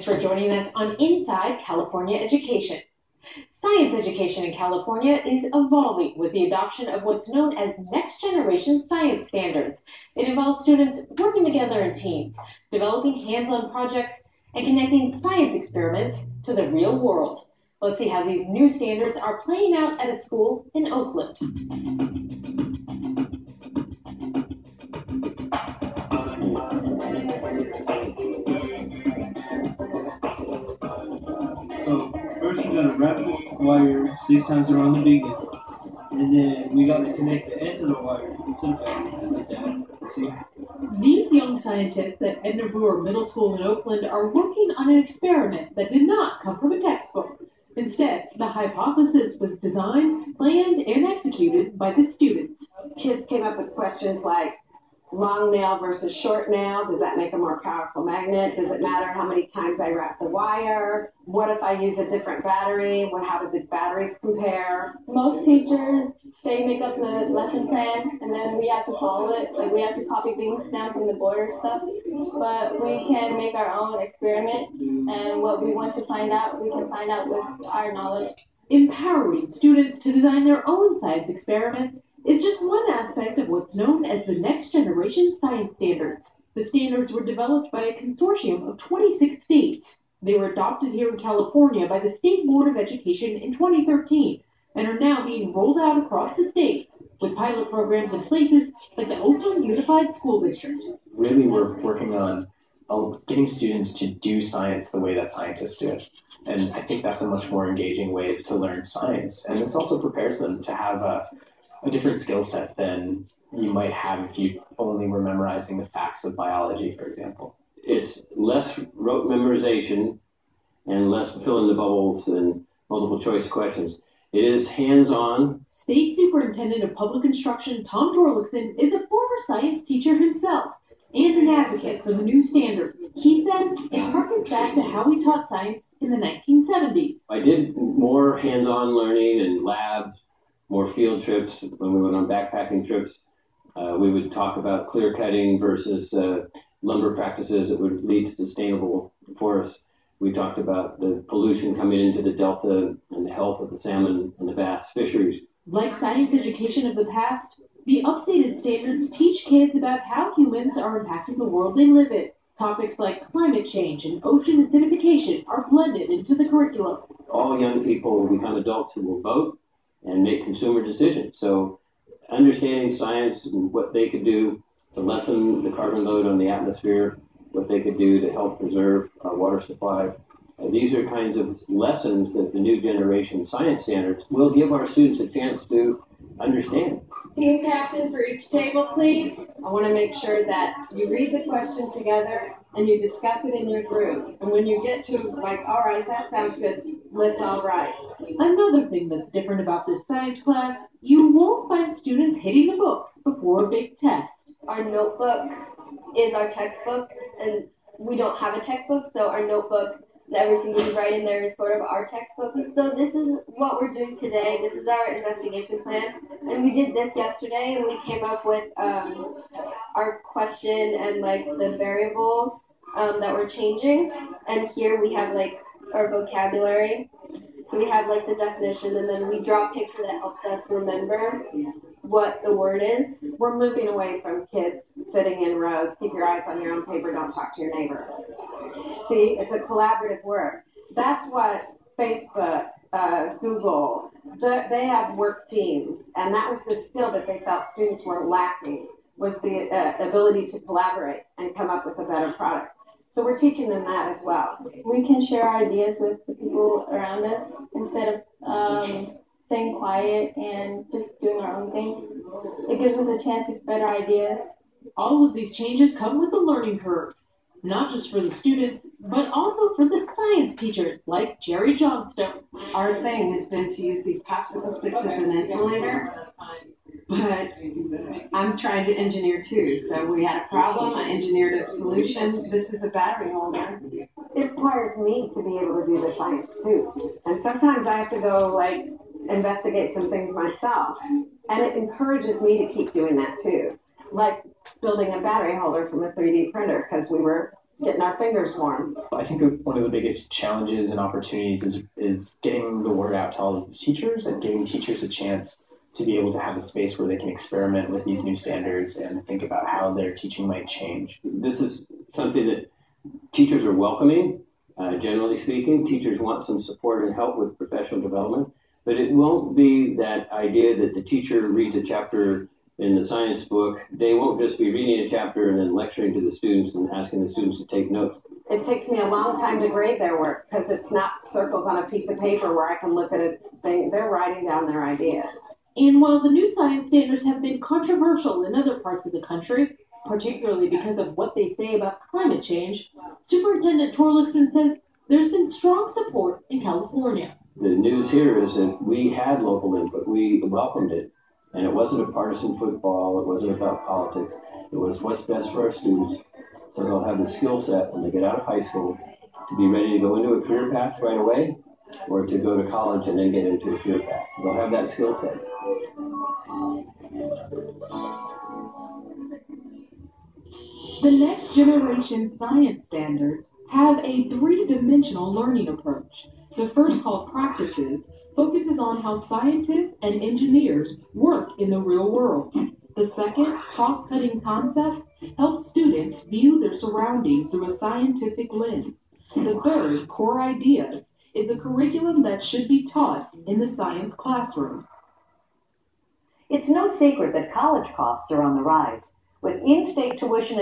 Thanks for joining us on Inside California Education. Science education in California is evolving with the adoption of what's known as next generation science standards. It involves students working together in teams, developing hands on projects, and connecting science experiments to the real world. Let's see how these new standards are playing out at a school in Oakland. Gonna wrap the wire six times around the beacon, and then we gotta connect the end of the wire to the battery like that. See? These young scientists at Edna Brewer Middle School in Oakland are working on an experiment that did not come from a textbook. Instead, the hypothesis was designed, planned, and executed by the students. Kids came up with questions like long nail versus short nail. Does that make a more powerful magnet? Does it matter how many times I wrap the wire? What if I use a different battery? What, how do the batteries compare? Most teachers, they make up the lesson plan and then we have to follow it. Like we have to copy things down from the board or stuff. But we can make our own experiment and what we want to find out, we can find out with our knowledge. Empowering students to design their own science experiments is just one aspect of what's known as the Next Generation Science Standards. The standards were developed by a consortium of 26 states. They were adopted here in California by the State Board of Education in 2013 and are now being rolled out across the state with pilot programs in places like the Oakland Unified School District. Really, we're working on uh, getting students to do science the way that scientists do it. And I think that's a much more engaging way to learn science. And this also prepares them to have a a different skill set than you might have if you only were memorizing the facts of biology, for example. It's less rote memorization and less fill in the bubbles and multiple choice questions. It is hands on. State Superintendent of Public Instruction Tom Torlakson is a former science teacher himself and an advocate for the new standards. He says it harkens back to how we taught science in the 1970s. I did more hands on learning and labs more field trips. When we went on backpacking trips, uh, we would talk about clear cutting versus uh, lumber practices that would lead to sustainable forests. We talked about the pollution coming into the delta and the health of the salmon and the bass fisheries. Like science education of the past, the updated standards teach kids about how humans are impacting the world they live in. Topics like climate change and ocean acidification are blended into the curriculum. All young people will become adults who will vote and make consumer decisions. So understanding science and what they could do to lessen the carbon load on the atmosphere, what they could do to help preserve our water supply. Uh, these are kinds of lessons that the new generation science standards will give our students a chance to understand. Team captain for each table, please. I want to make sure that you read the question together and you discuss it in your group. And when you get to like, all right, that sounds good, let's all write. Another thing that's different about this science class, you won't find students hitting the books before a big test. Our notebook is our textbook, and we don't have a textbook, so our notebook, everything we write in there is sort of our textbook. So this is what we're doing today. This is our investigation plan, and we did this yesterday, and we came up with um, our question and like the variables um, that we're changing. And here we have like our vocabulary. So we have like the definition, and then we draw a picture that helps us remember what the word is. We're moving away from kids sitting in rows. Keep your eyes on your own paper. Don't talk to your neighbor. See, it's a collaborative work. That's what Facebook, uh, Google, the, they have work teams, and that was the skill that they felt students were lacking was the uh, ability to collaborate and come up with a better product. So we're teaching them that as well. We can share ideas with the people around us instead of um, staying quiet and just doing our own thing. It gives us a chance to spread our ideas. All of these changes come with a learning curve, not just for the students, but also for the science teachers like Jeri Johnstone. Our thing has been to use these popsicle sticks as an insulator, but I'm trying to engineer too. So we had a problem, I engineered a solution. This is a battery holder. It requires me to be able to do the science too. And sometimes I have to go like investigate some things myself. And it encourages me to keep doing that too. Like building a battery holder from a 3D printer because we were getting our fingers warm. I think one of the biggest challenges and opportunities is is getting the word out to all of the teachers and giving teachers a chance to be able to have a space where they can experiment with these new standards and think about how their teaching might change. This is something that teachers are welcoming. Uh, generally speaking, teachers want some support and help with professional development, but it won't be that idea that the teacher reads a chapter in the science book. They won't just be reading a chapter and then lecturing to the students and asking the students to take notes. It takes me a long time to grade their work because it's not circles on a piece of paper where I can look at a thing. They're writing down their ideas. And while the new science standards have been controversial in other parts of the country, particularly because of what they say about climate change, Superintendent Torlakson says there's been strong support in California. The news here is that we had local input, we welcomed it, and it wasn't a partisan football, it wasn't about politics, it was what's best for our students so they'll have the skill set when they get out of high school to be ready to go into a career path right away or to go to college and then get into a career path. They'll have that skill set. The next generation science standards have a three dimensional learning approach. The first, called Practices, focuses on how scientists and engineers work in the real world. The second, Cross Cutting Concepts, helps students view their surroundings through a scientific lens. The third, Core Ideas, is the curriculum that should be taught in the science classroom. It's no secret that college costs are on the rise. With in state tuition